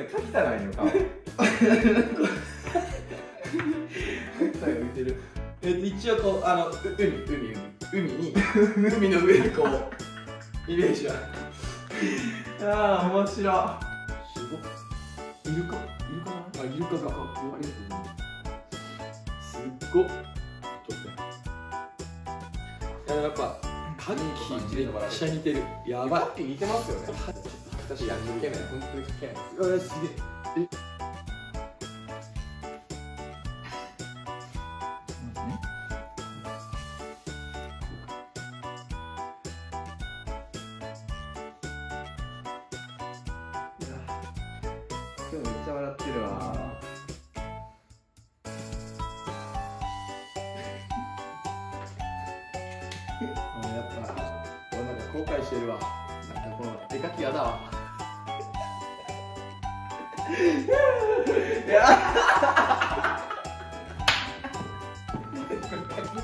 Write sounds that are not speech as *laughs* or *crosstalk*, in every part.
ねかきたないの顔か浮いてる。え一応こうあのう海海海海に *laughs* 海の上にこうイメージはああ面白い。すごっ。イルカイルカあイルカか言われるすっごっ。ちょっといややっぱカッキーめっちゃ似てる。やばい。さっき似てますよね私や抜けない本当に書けないですあすげえ今日めっちゃ笑ってるわ。*laughs* あやっぱ俺なんか後悔してるわ。なんかこの絵描きやだわ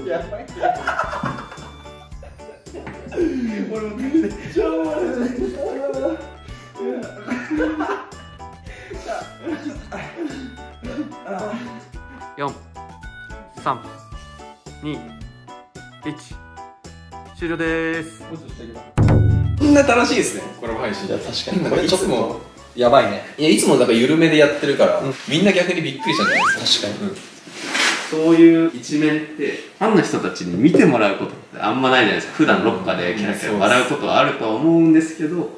やばい。俺もめっちゃ笑う四、三、二、一、終了です。こんな楽しい。ですねコラボ配信い。や確かにやばいね。いやいつもなんか緩めでやってるから、みんな逆にびっくりしたんじゃないですか？確かに。そういう一面って、ファンの人たちに見てもらうことってあんまないじゃないですか。普段ロッカーでキャラキャラ笑うことはあるとは思うんですけど、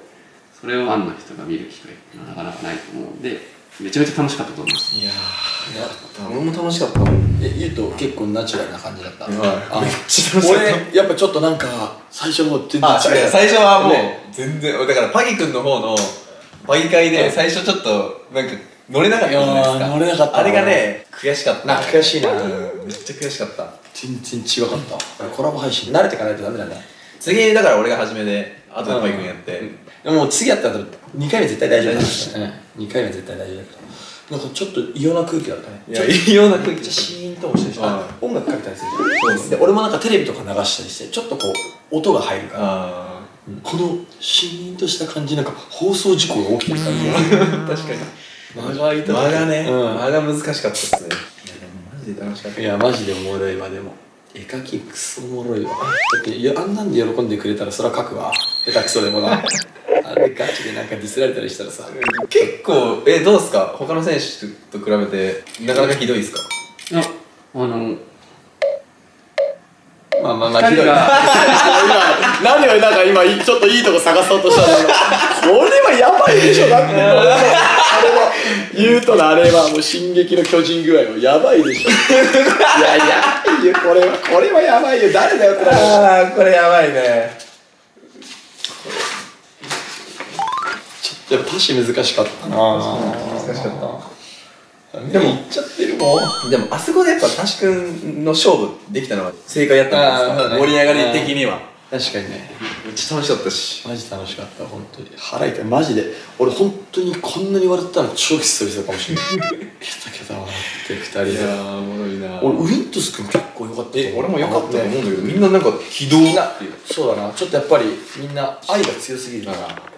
それをファンの人が見る機会ってなかなかないと思うんで、めちゃめちゃ楽しかったと思います。いやー俺も楽しかった。もんえゆうと結構ナチュラルな感じだった。はいあめっちゃ楽しかった。俺やっぱちょっとなんか最初の方全然あ、違う最初はもうね。全然、だからパギ君の方のパギ会で最初ちょっとなんか乗れなかったじゃないですか。乗れなかったあれがね、悔しかった。な悔しいな。うんめっちゃ悔しかった。全然違かった。コラボ配信。慣れていかないとダメだね。次、だから俺が初めで、あとでパギ君やって。でももう次やったら2回目絶対大丈夫だね。2回目絶対大丈夫だからなんかちょっと異様な空気だったね。いや、いいような空気めっちゃシーンともしてるし、音楽かけたりする。じゃんで俺もなんかテレビとか流したりしてちょっとこう音が入るから。あこのシーンとした感じなんか放送事故が起きてる感じー確かに。間が空いた。間がね、うん。間が難しかったっすね。マジで楽しかった。いやマジでおもろいわ。でも絵描きクソおもろいわ。だっていやあんなんで喜んでくれたらそら描くわ。下手くそでもな。*laughs* あれガチでなんかディスられたりしたらさ。結構、え、どうですか？他の選手と比べて、なかなかひどいですか？あの、まあまあまあひどい今何をなんか今いちょっといいとこ探そうとしたんだけどこれはやばいでしょだってあれは言うとのあれはもう「進撃の巨人」具合はやばいでしょいやいやいやこれはこれはやばいよ誰だよってなるあー、これやばいね。ちょっと歌詞難しかったな難しかった。でも言っちゃってるもん。でもあそこでやっぱタシ君の勝負できたのは正解やったんじゃないですか、盛り上がり的には。確かにね。めっちゃ楽しかったしマジ楽しかった本当に。腹痛い。マジで。俺本当にこんなに笑ったの超久々かもしれない。ケタケタ笑って二人で。ーおもろいな。俺ウィントス君結構良かった俺も良かったと思うんねだけどみんななんか非道っていう。そうだな。ちょっとやっぱりみんな愛が強すぎるから。確かに確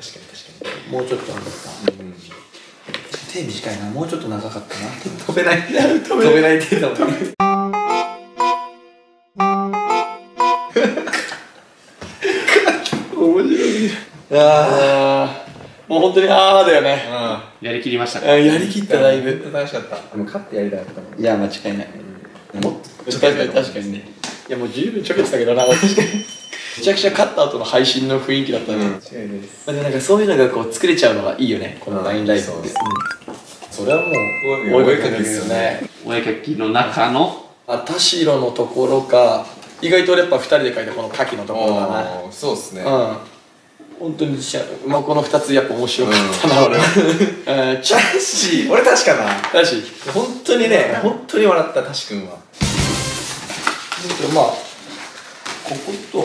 かもうちょっとなんだったに、うん、手短いな。もうちょっと長かったな。*laughs* 飛べない。飛べない。って言ったもん。ね面白すぎるああー。もう本当にああだよね。あやりきりましたやりきっただいぶ楽しかった。でも勝ってやりたかったもん。いや間違いない。もっと確かに確かにね。いやもう十分ちょけてたけどな *laughs* めちゃくちゃ勝った後の配信の雰囲気だったね、間違いないです。まあ、でもなんかそういうのがこう作れちゃうのがいいよね。この LINE ライブって、そうですそれはもうお追いかけですよね。お絵かきの中の？あ田代のところか。意外と俺やっぱ2人で書いたこの牡蠣のところだなあーそうっすね。うん。本当にしゃ、まあ、この2つやっぱ面白かったな、俺はうんちゃし俺確かな。だし本当にね本当に笑ったタシ君は。まあここと。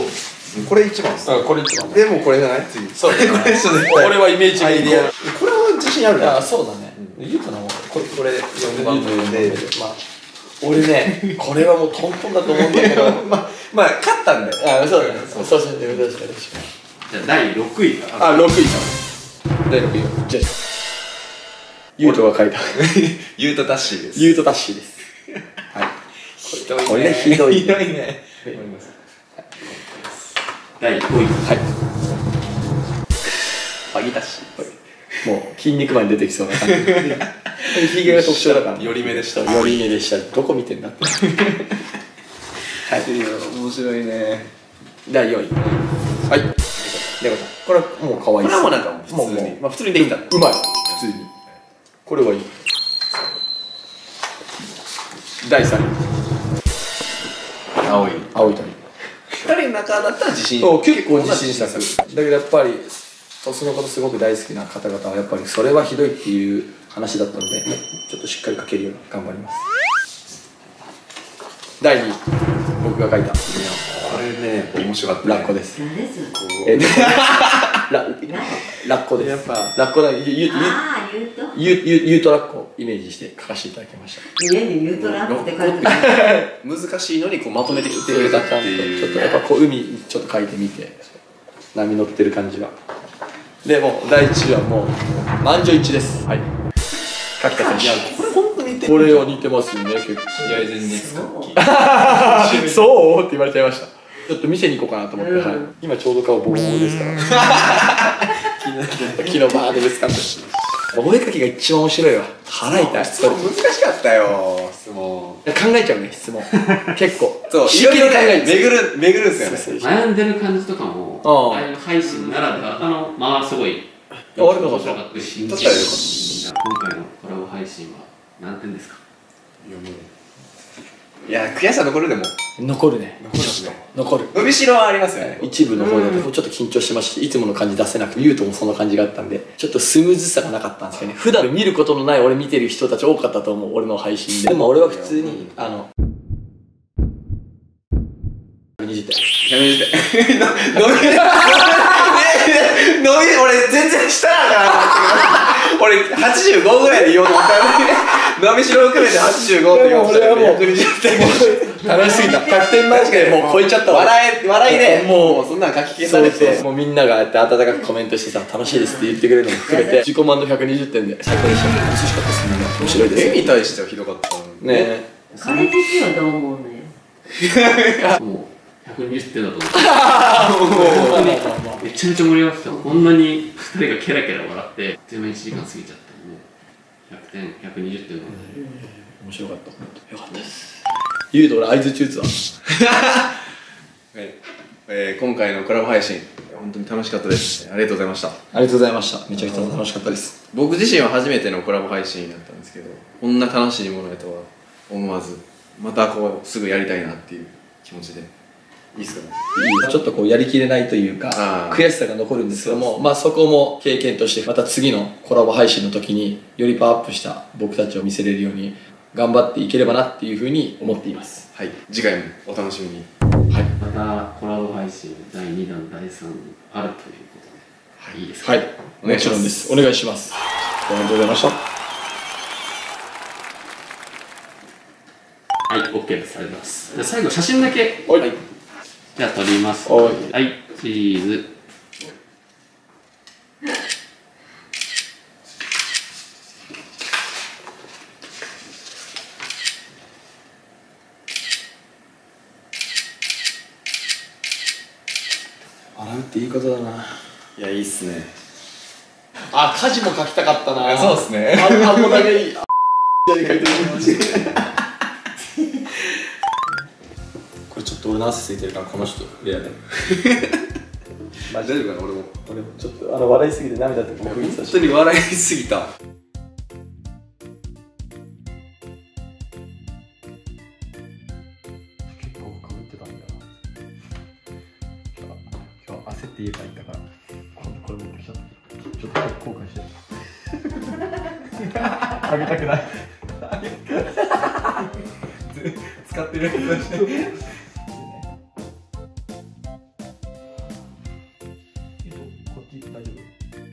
これ一番っすあこれ一番。でもこれじゃない？次。そう *laughs* これでしょ絶こ対。れはイメージアイディア。ここれは自信あるれあなそうだね言うかなもうこれこれ4番目でまあ俺ねこれはもうトントンだと思うんだけどまあまあ勝ったんだよ。あそうだね。そうそうそう。確かに確かにじゃあ第6位。があ、6位だ。第6位。じゃあ、ゆうとが書いた。*laughs* ユートタッシーです。ゆうとタッシーですはいひどいね。これひどい。ねひどいね第5位。はい。バギタッシもう筋肉マンに出てきそうな感じ。*laughs* ひげが特徴だから。寄り目でした。寄り目でした。どこ見てんだ？っ *laughs* てはい面白いね。第4位。はい。レゴさんこれはもう可愛いこれはもうなんか普通に。まあ普通にできた。うまい。普通に。これはいい。第3位。青い。青い鳥。*laughs* 二人の中だったら自信結構自信作だけどやっぱりそのことすごく大好きな方々はやっぱりそれはひどいっていう話だったのでちょっとしっかり書けるように頑張ります。第2位僕が書いた。これね面白かったね。ラッコです。えで *laughs* ララッコです。やっぱラッコだゆゆゆゆゆゆうとラッコをイメージして書かせていただきました。家に言うとラップって書いて難しいのにこうまとめてきてちょくれたってっというやっぱこう海ちょっと書いてみて。波乗ってる感じがでもう第一位はもう満場一致です。はい。柿田選これ本当て手これは似てますよね結構。試合前日クッキーそう？って言われちゃいました。ちょっと店に行こうかなと思って、うん。はい、今ちょうど顔ボコボコですから。昨日バーでぶつか？ったしお絵かきが一番面白いわ。腹痛い。質問難しかったよ質問。考えちゃうね質問。結構そういろいろね巡る巡るんすよね。悩んでる感じとかもああ。いう配信ならではあのまあすごい面白かったし今回のコラボ配信は何点ですかいや悔しさ残るでも。残るね。残るね残る。伸びしろはありますよね。一部の方だとちょっと緊張してましたしいつもの感じ出せなくて、ゆうともそんな感じがあったんで、ちょっとスムーズさがなかったんですよね。普段見ることのない俺見てる人たち多かったと思う、俺の配信で。でも俺は普通に、あの、120点。やめて伸び伸び伸び俺全然下だから俺85ぐらいで言おうと思ったのに伸びしろ含めて85って言おうとしたら俺はもう120点楽しすぎた。100点満点でもう超えちゃったわ。笑い笑いでもうそんなの書き消さそうれて。もうみんながやって温かくコメントしてさ、楽しいですって言ってくれるのも含めて、自己満の120点で最高でした。楽しかったですね。面白いです絵に対してはひどかったの？にねえ。彼的にはどう思うのよ *laughs* もう120点だと思ってめちゃめちゃ盛り上がってたこんなに。2人がケラケラ笑ってあっという間に1時間過ぎちゃったもう100点120点の面白かった。よかった。です。ゆうと俺合図中ツアー。ええー今回のコラボ配信本当に。楽しかったですありがとうございましたありがとうございました。めちゃくちゃ楽しかったです。僕自身は初めてのコラボ配信だったんですけどこんな楽しいものやとは思わずまたこうすぐやりたいなっていう気持ちでいいっすかね？ちょっとこうやりきれないというか悔しさが残るんですけどもまあそこも経験としてまた次のコラボ配信の時によりパワーアップした僕たちを見せれるように頑張っていければなっていうふうに思っています。はい。次回もお楽しみに。はい。またコラボ配信第2弾第3弾あるということで、はい、いいですか、はいお願いします。もちろんです。お願いします。ありがとうございました。はい、OK です。ありがとうございます。じゃあ最後、写真だけ。はいじゃあ撮ります。はい。はい、チーズ。洗うっていいことだな。いやいいっすね。あ家事も書きたかったな。そうっすね。ああもだけの汗ついてるからこの人レアだよ大丈夫かな俺も。俺もちょっとあの笑いすぎて涙とかも吹いてた本し当に笑いすぎた結構かぶってたんだよな。今日焦って家帰ったから。これこれ持ってきちゃったちょっと後悔してる。あげたくない。*laughs* 使ってるやつだし大丈夫？